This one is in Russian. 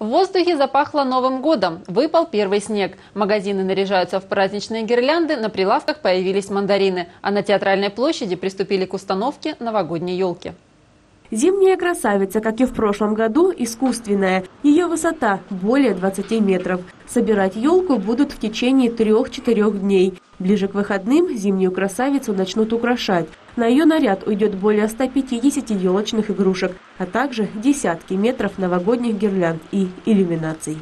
В воздухе запахло Новым годом. Выпал первый снег. Магазины наряжаются в праздничные гирлянды, на прилавках появились мандарины, а на театральной площади приступили к установке новогодней елки. Зимняя красавица, как и в прошлом году, искусственная. Ее высота более 20 метров. Собирать елку будут в течение трех-четырех дней. Ближе к выходным зимнюю красавицу начнут украшать. На ее наряд уйдет более 150 елочных игрушек, а также десятки метров новогодних гирлянд и иллюминаций.